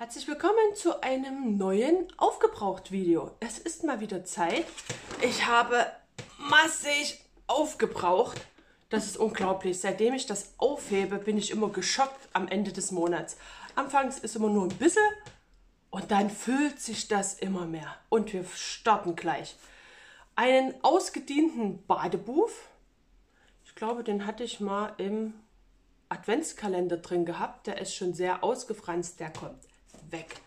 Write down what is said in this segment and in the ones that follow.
Herzlich willkommen zu einem neuen Aufgebraucht-Video. Es ist mal wieder Zeit. Ich habe massig aufgebraucht. Das ist unglaublich. Seitdem ich das aufhebe, bin ich immer geschockt am Ende des Monats. Anfangs ist immer nur ein bisschen und dann füllt sich das immer mehr. Und wir starten gleich. Einen ausgedienten Badebuff. Ich glaube, den hatte ich mal im Adventskalender drin gehabt. Der ist schon sehr ausgefranst. Der kommt weg.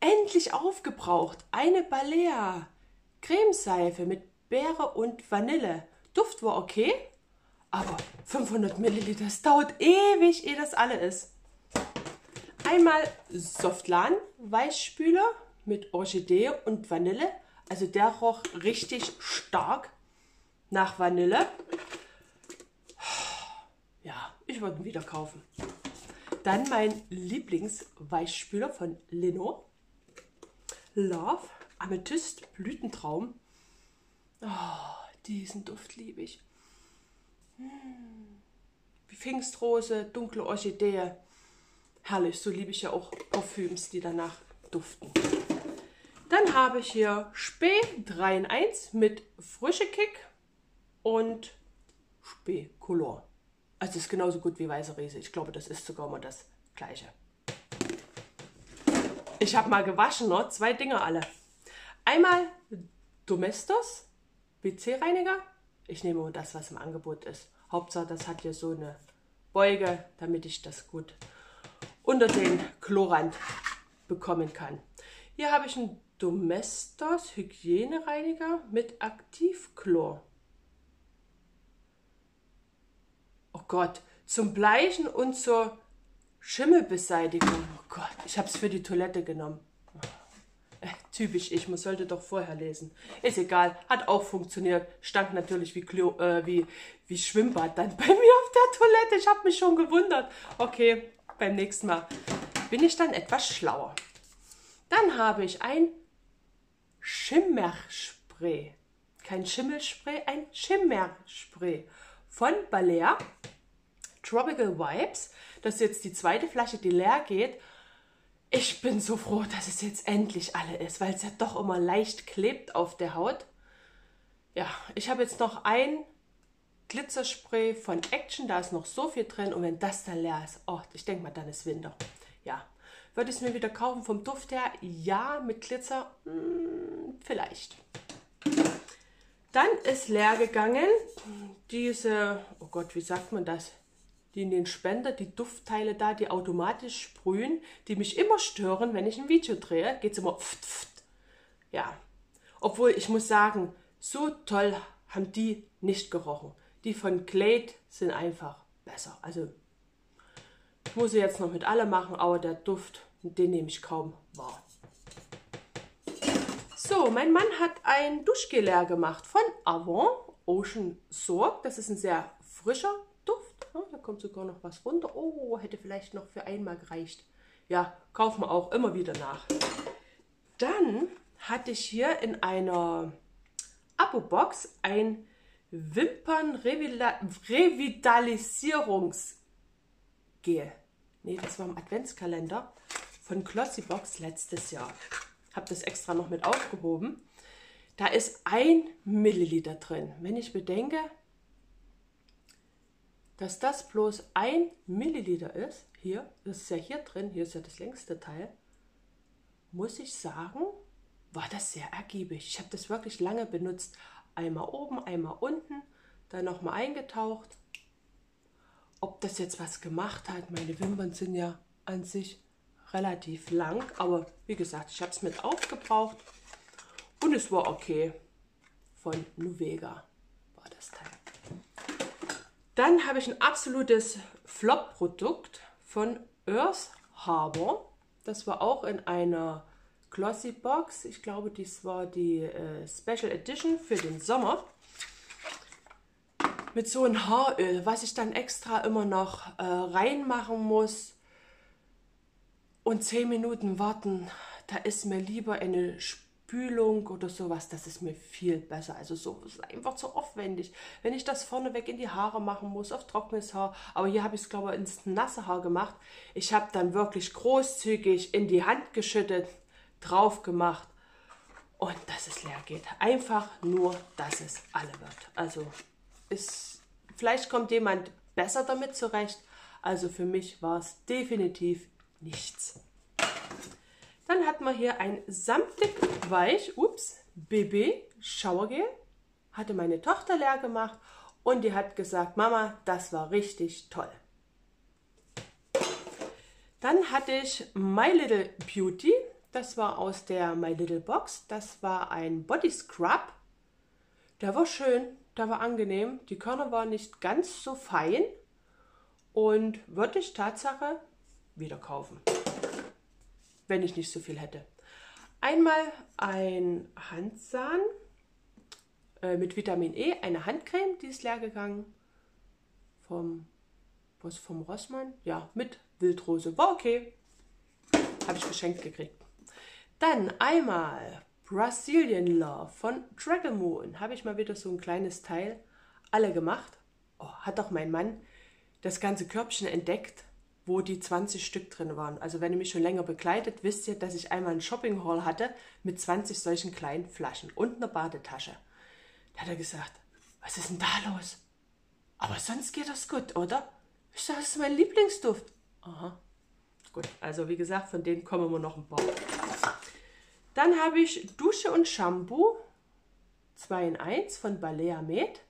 Endlich aufgebraucht. Eine Balea. Cremeseife mit Beere und Vanille. Duft war okay, aber 500 Milliliter, das dauert ewig, ehe das alle ist. Einmal Softlan Weichspüler mit Orchidee und Vanille. Also der roch richtig stark nach Vanille. Ja, ich würde ihn wieder kaufen. Dann mein Lieblingsweichspüler von Lino. Love Amethyst Blütentraum. Oh, diesen Duft liebe ich. Hm. Wie Pfingstrose, dunkle Orchidee. Herrlich, so liebe ich ja auch Parfüms, die danach duften. Dann habe ich hier Spee 3 in 1 mit Frische Kick und Spee Color. Also es ist genauso gut wie Weiße Riese. Ich glaube, das ist sogar mal das gleiche. Ich habe mal gewaschen, ne? zwei Dinge alle. Einmal Domestos WC-Reiniger. Ich nehme mal das, was im Angebot ist. Hauptsache, das hat hier so eine Beuge, damit ich das gut unter den Chlorrand bekommen kann. Hier habe ich einen Domestos Hygienereiniger mit Aktivchlor. Oh Gott, zum Bleichen und zur Schimmelbeseitigung. Oh Gott, ich habe es für die Toilette genommen. Äh, typisch ich, man sollte doch vorher lesen. Ist egal, hat auch funktioniert. Stank natürlich wie, Klo, äh, wie, wie Schwimmbad dann bei mir auf der Toilette. Ich habe mich schon gewundert. Okay, beim nächsten Mal bin ich dann etwas schlauer. Dann habe ich ein Schimmerspray. Kein Schimmelspray, ein Schimmerspray von Balea Tropical Vibes. Das ist jetzt die zweite Flasche, die leer geht. Ich bin so froh, dass es jetzt endlich alle ist, weil es ja doch immer leicht klebt auf der Haut. Ja, ich habe jetzt noch ein Glitzerspray von Action, da ist noch so viel drin und wenn das dann leer ist, oh, ich denke mal, dann ist Winter. Ja, würde ich es mir wieder kaufen vom Duft her? Ja, mit Glitzer? Hm, vielleicht. Dann ist leer gegangen diese, oh Gott, wie sagt man das? Die in den Spender, die Duftteile da, die automatisch sprühen, die mich immer stören, wenn ich ein Video drehe, geht es immer pft, pft. Ja, obwohl ich muss sagen, so toll haben die nicht gerochen. Die von Glade sind einfach besser. Also ich muss sie jetzt noch mit alle machen, aber der Duft, den nehme ich kaum wahr. So, mein Mann hat ein Duschgel leer gemacht von Avon Ocean Sorg. Das ist ein sehr frischer. Ja, da kommt sogar noch was runter. Oh, hätte vielleicht noch für einmal gereicht. Ja, kaufen wir auch immer wieder nach. Dann hatte ich hier in einer Abo-Box ein Wimpern-Revitalisierungsgel. Ne, das war im Adventskalender von Glossybox letztes Jahr habe das extra noch mit aufgehoben. Da ist ein Milliliter drin. Wenn ich bedenke, dass das bloß ein Milliliter ist, hier, das ist ja hier drin, hier ist ja das längste Teil, muss ich sagen, war das sehr ergiebig. Ich habe das wirklich lange benutzt. Einmal oben, einmal unten, dann nochmal eingetaucht. Ob das jetzt was gemacht hat, meine Wimpern sind ja an sich relativ lang, aber wie gesagt, ich habe es mit aufgebraucht und es war okay. Von Nuvega. Dann habe ich ein absolutes Flop-Produkt von Earth Harbor. Das war auch in einer Glossy Box. Ich glaube, dies war die äh, Special Edition für den Sommer. Mit so einem Haaröl, was ich dann extra immer noch äh, reinmachen muss und zehn Minuten warten, da ist mir lieber eine Spülung oder sowas, das ist mir viel besser. Also so ist einfach zu aufwendig. Wenn ich das vorneweg in die Haare machen muss, auf trockenes Haar, aber hier habe ich es glaube ich ins nasse Haar gemacht. Ich habe dann wirklich großzügig in die Hand geschüttet, drauf gemacht und dass es leer geht. Einfach nur, dass es alle wird. Also ist, vielleicht kommt jemand besser damit zurecht. Also für mich war es definitiv nichts. Dann hat man hier ein samtig weich, ups, BB Schauergel. Hatte meine Tochter leer gemacht und die hat gesagt, Mama, das war richtig toll. Dann hatte ich My Little Beauty. Das war aus der My Little Box. Das war ein Body Scrub. Der war schön, der war angenehm. Die Körner waren nicht ganz so fein und würde ich Tatsache wieder kaufen wenn ich nicht so viel hätte. Einmal ein Handsahn äh, mit Vitamin E, eine Handcreme, die ist leer gegangen. Vom, was vom Rossmann? Ja, mit Wildrose. War okay. Habe ich geschenkt gekriegt. Dann einmal Brazilian Love von Dragon Moon. Habe ich mal wieder so ein kleines Teil alle gemacht. Oh, hat auch mein Mann das ganze Körbchen entdeckt wo die 20 Stück drin waren. Also wenn ihr mich schon länger begleitet, wisst ihr, dass ich einmal einen Shopping Hall hatte mit 20 solchen kleinen Flaschen und einer Badetasche. Da hat er gesagt, was ist denn da los? Aber sonst geht das gut, oder? Ich sage, das ist mein Lieblingsduft. Aha. Gut, also wie gesagt, von denen kommen wir noch ein paar. Dann habe ich Dusche und Shampoo 2 in 1 von Balea Med.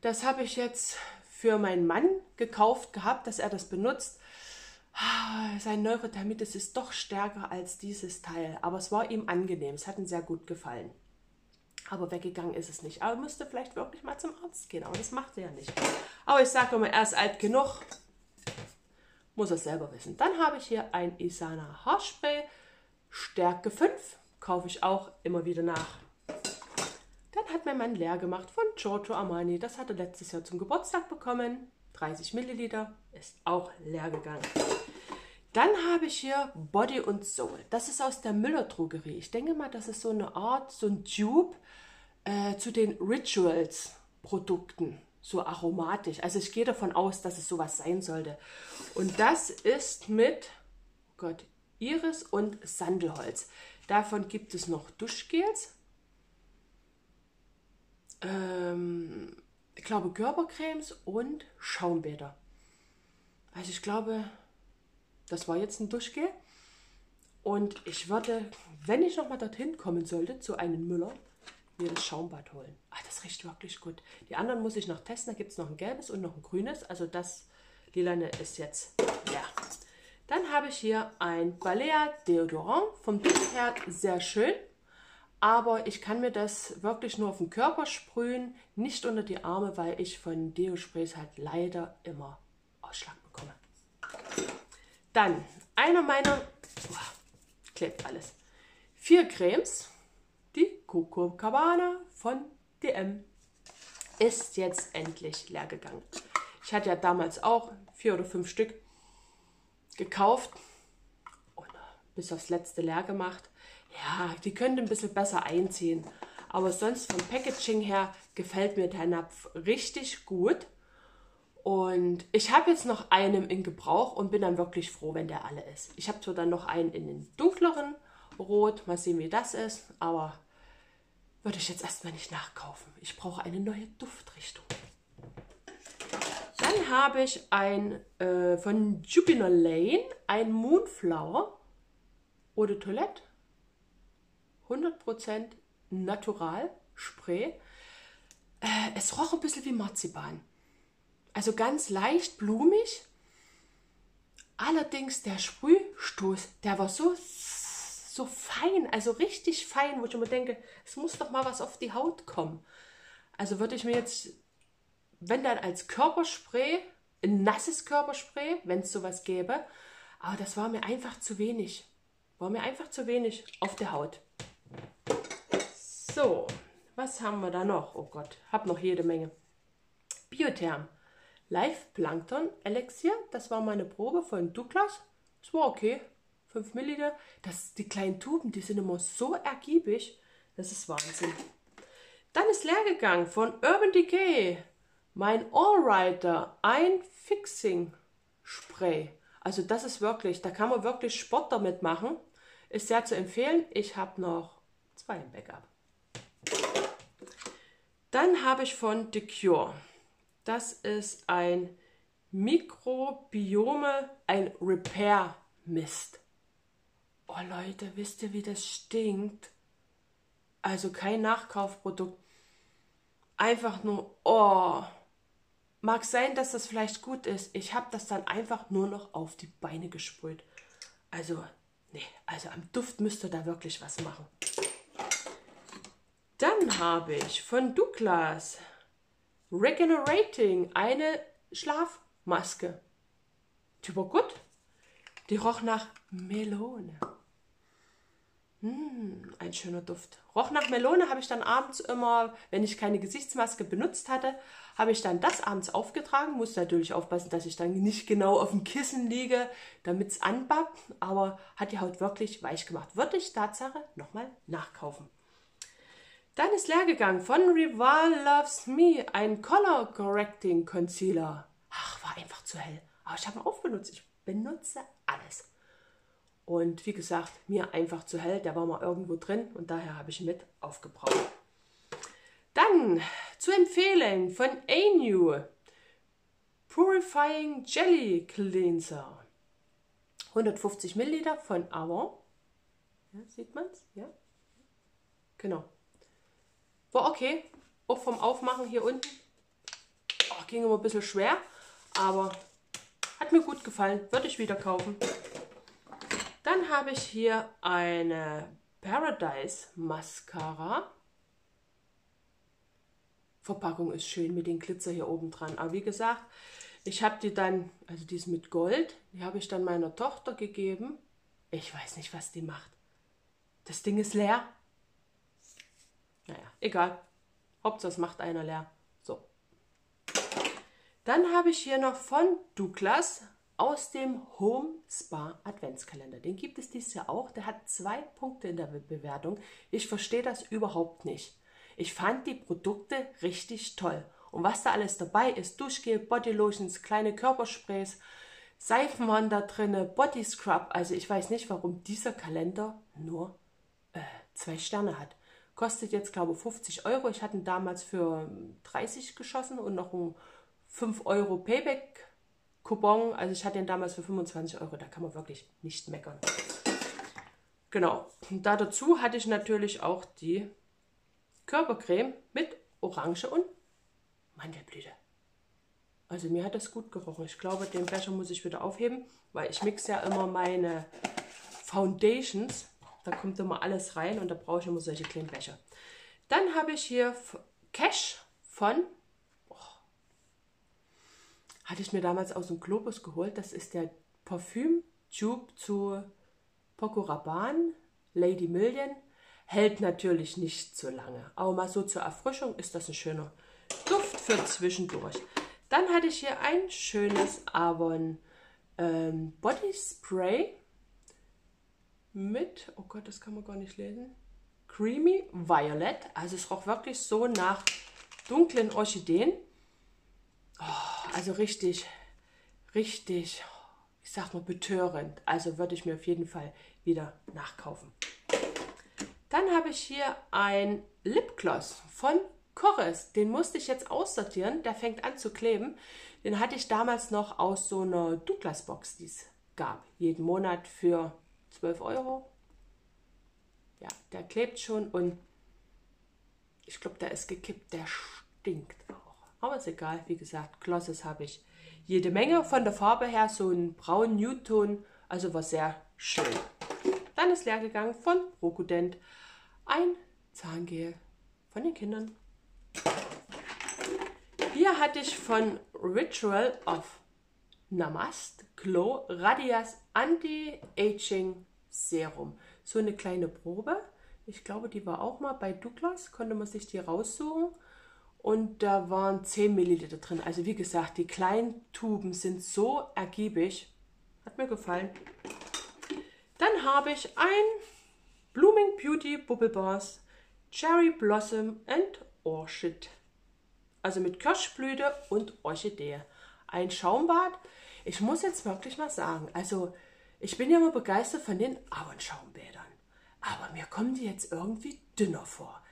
Das habe ich jetzt für meinen Mann gekauft gehabt, dass er das benutzt. Ah, sein Neurodermitis ist doch stärker als dieses Teil, aber es war ihm angenehm, es hat ihm sehr gut gefallen. Aber weggegangen ist es nicht. Aber er müsste vielleicht wirklich mal zum Arzt gehen, aber das macht er ja nicht. Aber ich sage immer, er ist alt genug, muss er selber wissen. Dann habe ich hier ein Isana Haarspray, Stärke 5, kaufe ich auch immer wieder nach. Dann hat mein Mann leer gemacht von Giorgio Armani. Das hat er letztes Jahr zum Geburtstag bekommen. 30 Milliliter, ist auch leer gegangen. Dann habe ich hier Body und Soul. Das ist aus der Müller Drogerie. Ich denke mal, das ist so eine Art, so ein Tube äh, zu den Rituals Produkten. So aromatisch. Also ich gehe davon aus, dass es sowas sein sollte. Und das ist mit oh Gott, Iris und Sandelholz. Davon gibt es noch Duschgels. Ähm, ich glaube, Körpercremes und Schaumbäder. Also ich glaube, das war jetzt ein Duschgel. Und ich würde, wenn ich nochmal dorthin kommen sollte, zu einem Müller, mir das Schaumbad holen. Ah, das riecht wirklich gut. Die anderen muss ich noch testen. Da gibt es noch ein gelbes und noch ein grünes. Also das lilane ist jetzt leer. Dann habe ich hier ein Balea Deodorant. Vom Duft her sehr schön aber ich kann mir das wirklich nur auf den Körper sprühen, nicht unter die Arme, weil ich von Deo-Sprays halt leider immer Ausschlag. Dann einer meiner, oh, klebt alles, vier Cremes, die Coco Cabana von DM ist jetzt endlich leer gegangen. Ich hatte ja damals auch vier oder fünf Stück gekauft und bis aufs letzte leer gemacht ja, die könnte ein bisschen besser einziehen. Aber sonst vom Packaging her gefällt mir der Napf richtig gut. Und ich habe jetzt noch einen in Gebrauch und bin dann wirklich froh, wenn der alle ist. Ich habe zwar dann noch einen in den dunkleren Rot, mal sehen, wie das ist, aber würde ich jetzt erstmal nicht nachkaufen. Ich brauche eine neue Duftrichtung. Dann habe ich ein äh, von Jupiter Lane, ein Moonflower Eau de Toilette 100% natural Spray. Äh, es roch ein bisschen wie Marzipan. Also ganz leicht blumig. Allerdings der Sprühstoß, der war so, so fein, also richtig fein, wo ich immer denke, es muss doch mal was auf die Haut kommen. Also würde ich mir jetzt, wenn dann als Körperspray, ein nasses Körperspray, wenn es sowas gäbe, aber das war mir einfach zu wenig. War mir einfach zu wenig auf der Haut. So, was haben wir da noch? Oh Gott, hab noch jede Menge. Biotherm. Live Plankton Elixier. Das war meine Probe von Douglas. Das war okay. 5 Milliliter. Das, die kleinen Tuben, die sind immer so ergiebig. Das ist Wahnsinn. Dann ist leer gegangen von Urban Decay mein Allrider ein Fixing Spray. Also das ist wirklich, da kann man wirklich Sport damit machen. Ist sehr zu empfehlen. Ich habe noch zwei im Backup. Dann habe ich von The Cure. Das ist ein Mikrobiome, ein Repair Mist. Oh Leute, wisst ihr, wie das stinkt? Also kein Nachkaufprodukt. Einfach nur, oh. Mag sein, dass das vielleicht gut ist. Ich habe das dann einfach nur noch auf die Beine gesprüht. Also, nee, also am Duft müsst ihr da wirklich was machen. Dann habe ich von Douglas Regenerating eine Schlafmaske. Die war gut. Die roch nach Melone. Mmh, ein schöner Duft. Roch nach Melone habe ich dann abends immer, wenn ich keine Gesichtsmaske benutzt hatte, habe ich dann das abends aufgetragen. Muss natürlich aufpassen, dass ich dann nicht genau auf dem Kissen liege, damit es anbackt. Aber hat die Haut wirklich weich gemacht. Würde ich Tatsache nochmal nachkaufen. Dann ist leer gegangen von Rival Loves Me ein Color Correcting Concealer. Ach, war einfach zu hell. Aber ich habe ihn aufbenutzt. Ich benutze alles. Und wie gesagt, mir einfach zu hell, der war mal irgendwo drin und daher habe ich ihn mit aufgebraucht. Dann zu empfehlen von Anew Purifying Jelly Cleanser. 150 Milliliter von Avon. Ja, sieht man es? Ja. Genau. War okay. Auch vom Aufmachen hier unten. Oh, ging immer ein bisschen schwer, aber hat mir gut gefallen. Würde ich wieder kaufen. Dann habe ich hier eine Paradise Mascara. Verpackung ist schön mit den Glitzer hier oben dran. Aber wie gesagt, ich habe die dann, also die ist mit Gold, die habe ich dann meiner Tochter gegeben. Ich weiß nicht, was die macht. Das Ding ist leer. Naja, egal. Hauptsache es macht einer leer. So. Dann habe ich hier noch von Douglas aus dem Home Spa Adventskalender. Den gibt es dieses Jahr auch. Der hat zwei Punkte in der Bewertung. Ich verstehe das überhaupt nicht. Ich fand die Produkte richtig toll. Und was da alles dabei ist, Duschgel, Bodylotions, kleine Körpersprays, Seifen waren da drin, Body Scrub. Also ich weiß nicht, warum dieser Kalender nur äh, zwei Sterne hat. Kostet jetzt, glaube ich, 50 Euro. Ich hatte ihn damals für 30 geschossen und noch ein 5 Euro Payback Coupon. Also ich hatte den damals für 25 Euro, da kann man wirklich nicht meckern. Genau. Und da dazu hatte ich natürlich auch die Körpercreme mit Orange und Mandelblüte. Also mir hat das gut gerochen. Ich glaube, den Becher muss ich wieder aufheben, weil ich mixe ja immer meine Foundations. Da kommt immer alles rein und da brauche ich immer solche kleinen Becher. Dann habe ich hier Cash von hatte ich mir damals aus dem Globus geholt. Das ist der Parfüm-Tube zu Poco Rabanne, Lady Million. Hält natürlich nicht so lange, aber mal so zur Erfrischung ist das ein schöner Duft für zwischendurch. Dann hatte ich hier ein schönes Avon ähm, Body Spray mit, oh Gott, das kann man gar nicht lesen, Creamy Violet. Also es roch wirklich so nach dunklen Orchideen. Oh, also richtig, richtig, ich sag mal betörend. Also würde ich mir auf jeden Fall wieder nachkaufen. Dann habe ich hier ein Lipgloss von Corres. Den musste ich jetzt aussortieren. Der fängt an zu kleben. Den hatte ich damals noch aus so einer Douglas-Box, die es gab. Jeden Monat für 12 Euro. Ja, der klebt schon und ich glaube, der ist gekippt. Der stinkt auch. Aber ist egal, wie gesagt, Glosses habe ich jede Menge. Von der Farbe her so ein braun Newton, also war sehr schön. Dann ist leer gegangen von Rokudent ein Zahngel von den Kindern. Hier hatte ich von Ritual of Namast Glow Radias Anti-Aging Serum. So eine kleine Probe. Ich glaube, die war auch mal bei Douglas, konnte man sich die raussuchen und da waren 10 Milliliter drin. Also wie gesagt, die kleinen Tuben sind so ergiebig. Hat mir gefallen. Dann habe ich ein Blooming Beauty Bubble Bars Cherry Blossom and Orchid. Also mit Kirschblüte und Orchidee. Ein Schaumbad. Ich muss jetzt wirklich mal sagen, also ich bin ja immer begeistert von den Ahornschaumbädern. Aber mir kommen die jetzt irgendwie dünner vor.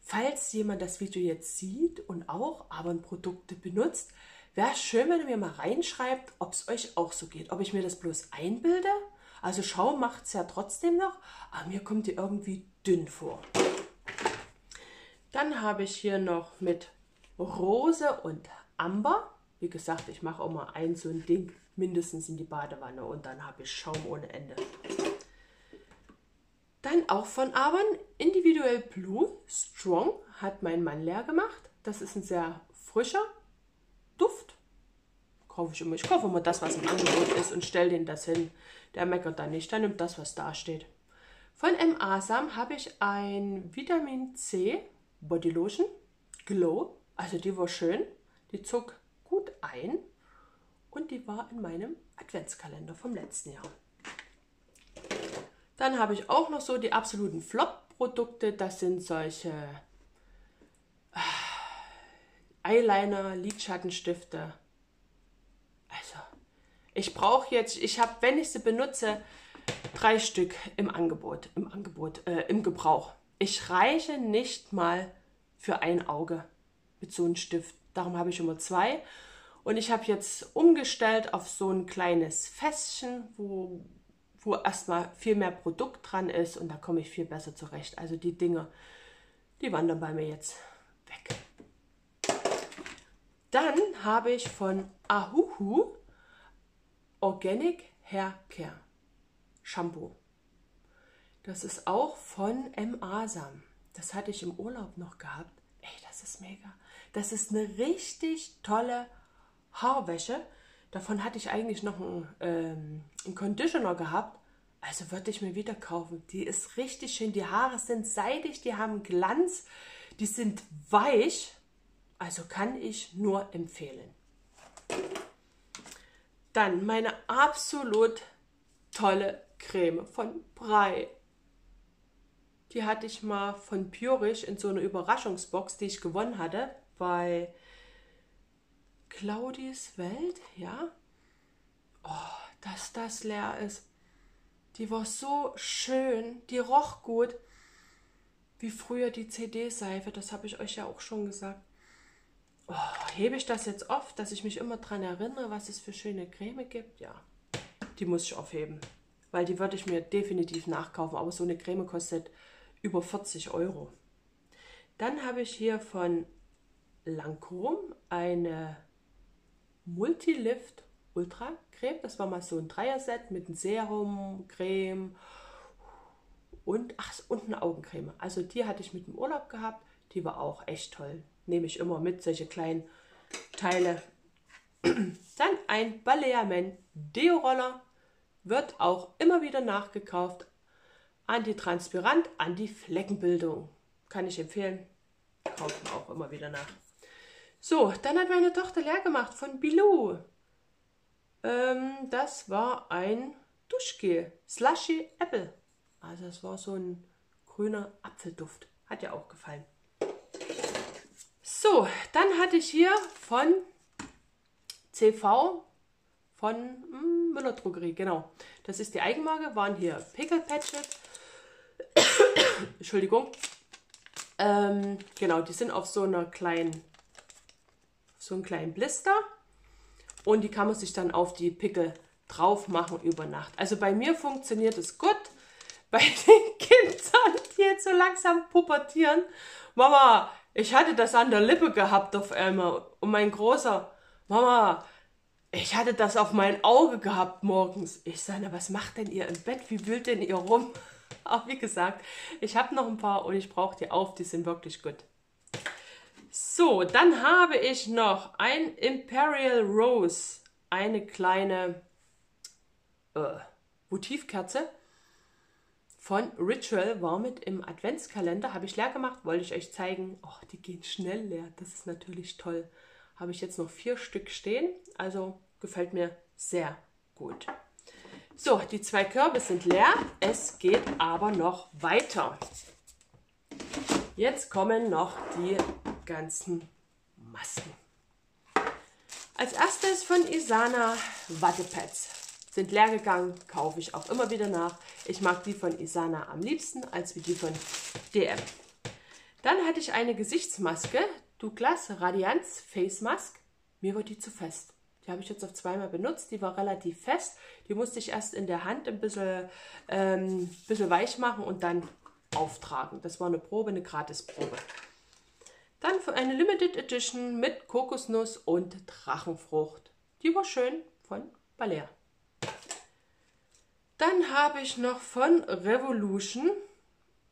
Falls jemand das Video jetzt sieht und auch Ahornprodukte benutzt, wäre es schön, wenn ihr mir mal reinschreibt, ob es euch auch so geht. Ob ich mir das bloß einbilde. Also Schaum macht es ja trotzdem noch, aber mir kommt die irgendwie dünn vor. Dann habe ich hier noch mit Rose und Amber. Wie gesagt, ich mache auch mal ein so ein Ding mindestens in die Badewanne und dann habe ich Schaum ohne Ende. Dann auch von Avon Individuell Blue Strong hat mein Mann leer gemacht. Das ist ein sehr frischer Duft. Kaufe ich immer. Ich kaufe immer das, was im Angebot ist und stelle den das hin. Der meckert dann nicht. Der nimmt das, was da steht. Von M. Asam habe ich ein Vitamin C Body Lotion Glow. Also die war schön. Die zog gut ein. Und die war in meinem Adventskalender vom letzten Jahr. Dann habe ich auch noch so die absoluten Flop-Produkte. Das sind solche äh, Eyeliner, Lidschattenstifte. Also, ich brauche jetzt, ich habe, wenn ich sie benutze, drei Stück im Angebot, im Angebot, äh, im Gebrauch. Ich reiche nicht mal für ein Auge mit so einem Stift. Darum habe ich immer zwei. Und ich habe jetzt umgestellt auf so ein kleines Fässchen, wo, wo erstmal viel mehr Produkt dran ist und da komme ich viel besser zurecht. Also die Dinge, die wandern bei mir jetzt weg. Dann habe ich von Ahuhu Organic Hair Care Shampoo. Das ist auch von M. Asam. Das hatte ich im Urlaub noch gehabt. Ey, das ist mega. Das ist eine richtig tolle Haarwäsche. Davon hatte ich eigentlich noch einen, ähm, einen Conditioner gehabt. Also würde ich mir wieder kaufen. Die ist richtig schön. Die Haare sind seidig, die haben Glanz, die sind weich. Also kann ich nur empfehlen. Dann meine absolut tolle Creme von Brei. Die hatte ich mal von Purisch in so einer Überraschungsbox, die ich gewonnen hatte bei Claudis Welt, ja. Oh, dass das leer ist. Die war so schön, die roch gut. Wie früher die CD-Seife, das habe ich euch ja auch schon gesagt. Oh, hebe ich das jetzt oft, dass ich mich immer daran erinnere, was es für schöne Creme gibt? Ja, die muss ich aufheben, weil die würde ich mir definitiv nachkaufen. Aber so eine Creme kostet über 40 Euro. Dann habe ich hier von Lancôme eine Multilift Ultra Creme. Das war mal so ein Dreier-Set mit einem Serum, Creme und, ach, und eine Augencreme. Also die hatte ich mit dem Urlaub gehabt. Die war auch echt toll. Nehme ich immer mit, solche kleinen Teile. Dann ein Baleamen Deo-Roller. Wird auch immer wieder nachgekauft. Antitranspirant, Anti-Fleckenbildung. Kann ich empfehlen. Kaufen auch immer wieder nach. So, dann hat meine Tochter leer gemacht von Bilou. Ähm, das war ein Duschgel. Slushy Apple. Also es war so ein grüner Apfelduft. Hat ja auch gefallen. So, dann hatte ich hier von CV von hm, Müller Drogerie, genau. Das ist die Eigenmarke, waren hier Pickle Patches. Entschuldigung. Ähm, genau, die sind auf so einer kleinen so einen kleinen Blister und die kann man sich dann auf die Pickel drauf machen über Nacht. Also bei mir funktioniert es gut. Bei den Kindern, die jetzt so langsam pubertieren. Mama, ich hatte das an der Lippe gehabt auf einmal. Und mein großer, Mama, ich hatte das auf mein Auge gehabt morgens. Ich sage, was macht denn ihr im Bett? Wie wühlt denn ihr rum? Aber wie gesagt, ich habe noch ein paar und ich brauche die auf. Die sind wirklich gut. So, dann habe ich noch ein Imperial Rose, eine kleine äh, Votivkerze von Ritual, war mit im Adventskalender, habe ich leer gemacht, wollte ich euch zeigen. Oh, die gehen schnell leer, das ist natürlich toll. Habe ich jetzt noch vier Stück stehen, also gefällt mir sehr gut. So, die zwei Körbe sind leer, es geht aber noch weiter. Jetzt kommen noch die ganzen Masken. Als erstes von Isana Wattepads. Sind leer gegangen, kaufe ich auch immer wieder nach. Ich mag die von Isana am liebsten als wie die von DM. Dann hatte ich eine Gesichtsmaske, Douglas Radianz Face Mask. Mir war die zu fest. Die habe ich jetzt auf zweimal benutzt. Die war relativ fest. Die musste ich erst in der Hand ein bisschen, ähm, bisschen weich machen und dann auftragen. Das war eine Probe, eine Gratisprobe. Dann für eine Limited Edition mit Kokosnuss und Drachenfrucht. Die war schön von Balea. Dann habe ich noch von Revolution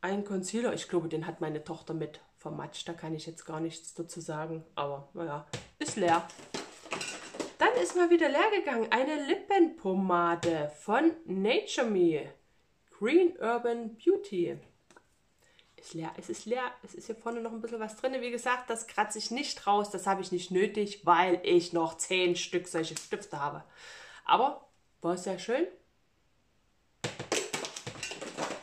einen Concealer. Ich glaube, den hat meine Tochter mit vermatscht. Da kann ich jetzt gar nichts dazu sagen. Aber naja, ist leer. Dann ist mal wieder leer gegangen. Eine Lippenpomade von Nature Me. Green Urban Beauty ist leer. Es ist leer. Es ist hier vorne noch ein bisschen was drin. Wie gesagt, das kratze ich nicht raus. Das habe ich nicht nötig, weil ich noch zehn Stück solche Stifte habe. Aber war sehr schön.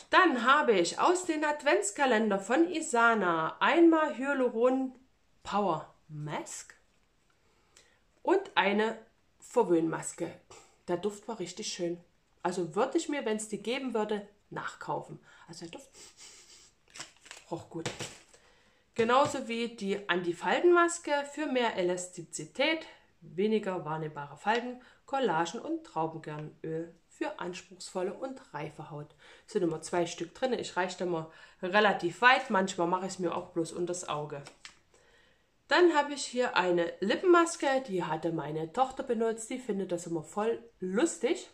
Dann habe ich aus dem Adventskalender von Isana einmal Hyaluron Power Mask und eine Verwöhnmaske. Der Duft war richtig schön. Also würde ich mir, wenn es die geben würde, nachkaufen. Also der Duft roch gut. Genauso wie die Anti-Faltenmaske für mehr Elastizität, weniger wahrnehmbare Falten, Collagen und Traubenkernöl für anspruchsvolle und reife Haut. Es sind immer zwei Stück drin. Ich reiche immer relativ weit. Manchmal mache ich es mir auch bloß unter das Auge. Dann habe ich hier eine Lippenmaske, die hatte meine Tochter benutzt. Die findet das immer voll lustig.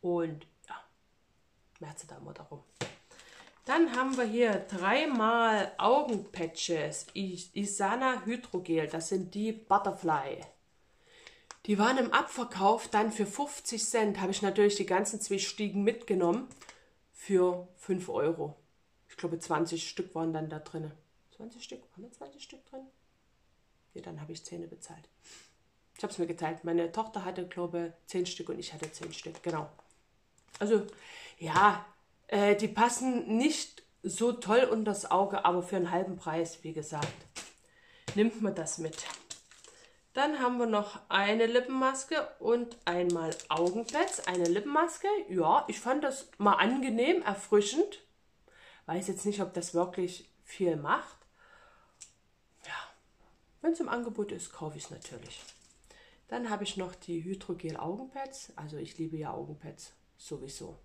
Und ja, merkt sie da immer darum. Dann haben wir hier dreimal Augenpatches. Isana Hydrogel, das sind die Butterfly. Die waren im Abverkauf dann für 50 Cent. Habe ich natürlich die ganzen zwei Stiegen mitgenommen für 5 Euro. Ich glaube 20 Stück waren dann da drin. 20 Stück? Waren da 20 Stück drin? Ja, dann habe ich 10 bezahlt. Ich habe es mir geteilt. Meine Tochter hatte, glaube ich, 10 Stück und ich hatte 10 Stück. Genau. Also, ja, äh, die passen nicht so toll unter das Auge, aber für einen halben Preis, wie gesagt, nimmt man das mit. Dann haben wir noch eine Lippenmaske und einmal Augenpads. Eine Lippenmaske, ja, ich fand das mal angenehm, erfrischend. Weiß jetzt nicht, ob das wirklich viel macht. Ja, wenn es im Angebot ist, kaufe ich es natürlich. Dann habe ich noch die Hydrogel Augenpads. Also ich liebe ja Augenpads sowieso.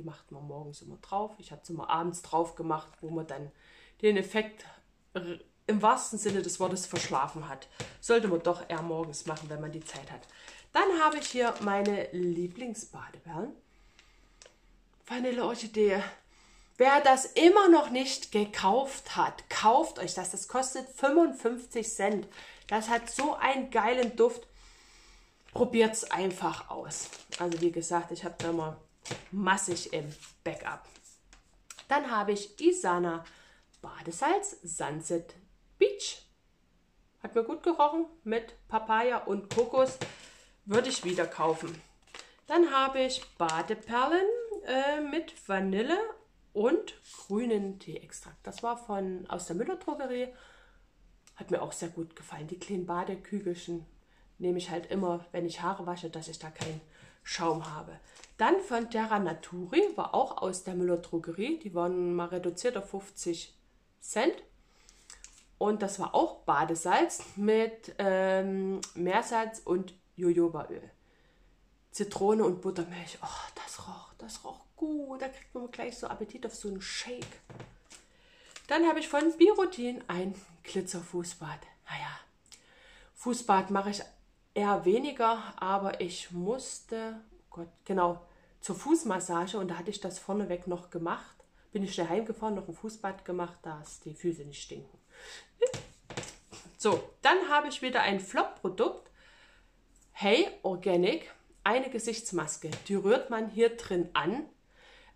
Die macht man morgens immer drauf. Ich habe es immer abends drauf gemacht, wo man dann den Effekt im wahrsten Sinne des Wortes verschlafen hat. Sollte man doch eher morgens machen, wenn man die Zeit hat. Dann habe ich hier meine Lieblingsbadeperlen. Vanille Orchidee. Wer das immer noch nicht gekauft hat, kauft euch das. Das kostet 55 Cent. Das hat so einen geilen Duft. Probiert es einfach aus. Also wie gesagt, ich habe da mal massig im Backup. Dann habe ich Isana Badesalz Sunset Beach. Hat mir gut gerochen mit Papaya und Kokos. Würde ich wieder kaufen. Dann habe ich Badeperlen äh, mit Vanille und grünen Teeextrakt. Das war von aus der Müller Drogerie. Hat mir auch sehr gut gefallen. Die kleinen Badekügelchen nehme ich halt immer, wenn ich Haare wasche, dass ich da keinen Schaum habe. Dann von Terra Naturi, war auch aus der Müller Drogerie. Die waren mal reduziert auf 50 Cent. Und das war auch Badesalz mit ähm, Meersalz und Jojobaöl. Zitrone und Buttermilch. Oh, das roch, das roch gut. Da kriegt man gleich so Appetit auf so einen Shake. Dann habe ich von Birotin ein Glitzerfußbad. Naja, Fußbad mache ich eher weniger, aber ich musste, Gott, genau, zur Fußmassage und da hatte ich das vorneweg noch gemacht. Bin ich schnell heimgefahren, noch ein Fußbad gemacht, dass die Füße nicht stinken. So, dann habe ich wieder ein Flop-Produkt. Hey Organic, eine Gesichtsmaske. Die rührt man hier drin an.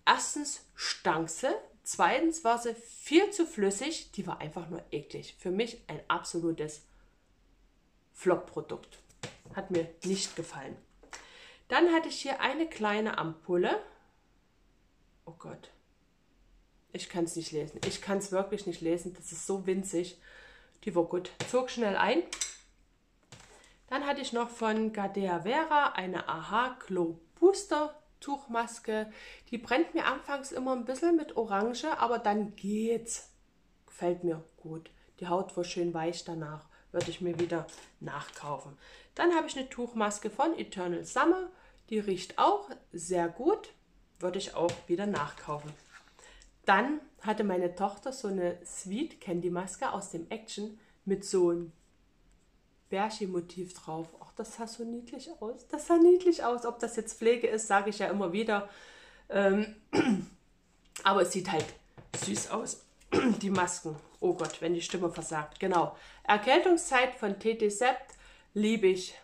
Erstens stank sie. Zweitens war sie viel zu flüssig. Die war einfach nur eklig. Für mich ein absolutes Flop-Produkt. Hat mir nicht gefallen. Dann hatte ich hier eine kleine Ampulle. Oh Gott. Ich kann es nicht lesen. Ich kann es wirklich nicht lesen. Das ist so winzig. Die war gut. Zog schnell ein. Dann hatte ich noch von Gardea Vera eine AHA Glow Booster Tuchmaske. Die brennt mir anfangs immer ein bisschen mit Orange, aber dann geht's. Gefällt mir gut. Die Haut war schön weich danach. Würde ich mir wieder nachkaufen. Dann habe ich eine Tuchmaske von Eternal Summer. Die riecht auch sehr gut. Würde ich auch wieder nachkaufen. Dann hatte meine Tochter so eine Sweet Candy Maske aus dem Action mit so einem Bärchen-Motiv drauf. Ach, das sah so niedlich aus. Das sah niedlich aus. Ob das jetzt Pflege ist, sage ich ja immer wieder. Ähm, aber es sieht halt süß aus. die Masken. Oh Gott, wenn die Stimme versagt. Genau. Erkältungszeit von TT Sept liebe ich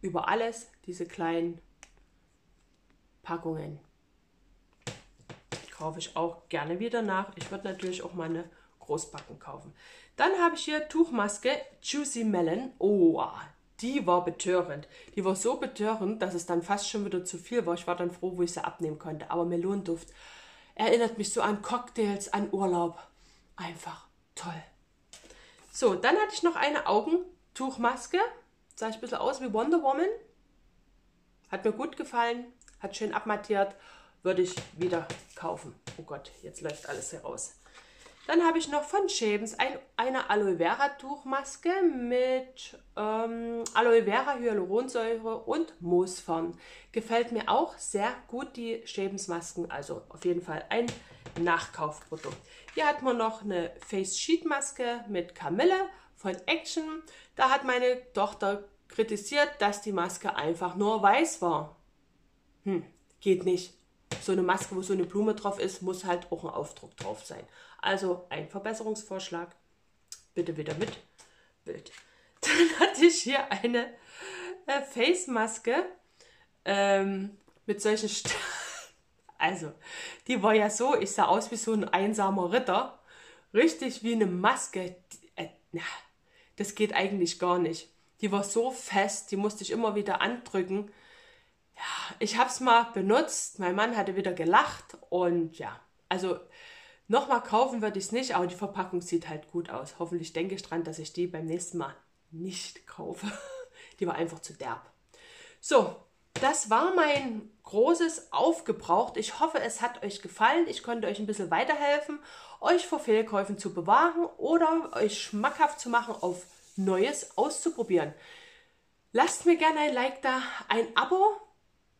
über alles. Diese kleinen Packungen kaufe ich auch gerne wieder nach. Ich würde natürlich auch mal eine Großpacken kaufen. Dann habe ich hier Tuchmaske Juicy Melon. Oh, die war betörend. Die war so betörend, dass es dann fast schon wieder zu viel war. Ich war dann froh, wo ich sie abnehmen konnte. Aber Melonduft erinnert mich so an Cocktails, an Urlaub. Einfach toll. So, dann hatte ich noch eine Augentuchmaske. Sah ich ein bisschen aus wie Wonder Woman. Hat mir gut gefallen. Hat schön abmattiert. Würde ich wieder kaufen. Oh Gott, jetzt läuft alles heraus. Dann habe ich noch von Schäbens ein, eine Aloe Vera Tuchmaske mit ähm, Aloe Vera, Hyaluronsäure und Moosfern. Gefällt mir auch sehr gut die Schäbens Masken, also auf jeden Fall ein Nachkaufprodukt. Hier hat man noch eine Face Sheet Maske mit Kamille von Action. Da hat meine Tochter kritisiert, dass die Maske einfach nur weiß war. Hm, geht nicht so eine Maske, wo so eine Blume drauf ist, muss halt auch ein Aufdruck drauf sein. Also ein Verbesserungsvorschlag. Bitte wieder mit Bild. Dann hatte ich hier eine äh, Face-Maske ähm, mit solchen... St also, die war ja so, ich sah aus wie so ein einsamer Ritter. Richtig wie eine Maske. Äh, na, das geht eigentlich gar nicht. Die war so fest, die musste ich immer wieder andrücken ja, ich habe es mal benutzt. Mein Mann hatte wieder gelacht und ja, also nochmal kaufen würde ich es nicht, aber die Verpackung sieht halt gut aus. Hoffentlich denke ich dran, dass ich die beim nächsten Mal nicht kaufe. Die war einfach zu derb. So, das war mein großes Aufgebraucht. Ich hoffe, es hat euch gefallen. Ich konnte euch ein bisschen weiterhelfen, euch vor Fehlkäufen zu bewahren oder euch schmackhaft zu machen, auf Neues auszuprobieren. Lasst mir gerne ein Like da, ein Abo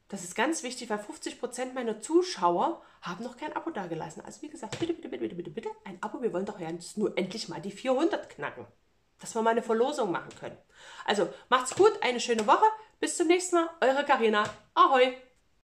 das ist ganz wichtig, weil 50% meiner Zuschauer haben noch kein Abo dagelassen. Also wie gesagt, bitte, bitte, bitte, bitte, bitte, ein Abo. Wir wollen doch jetzt nur endlich mal die 400 knacken. Dass wir mal eine Verlosung machen können. Also macht's gut, eine schöne Woche. Bis zum nächsten Mal. Eure Karina. Ahoi.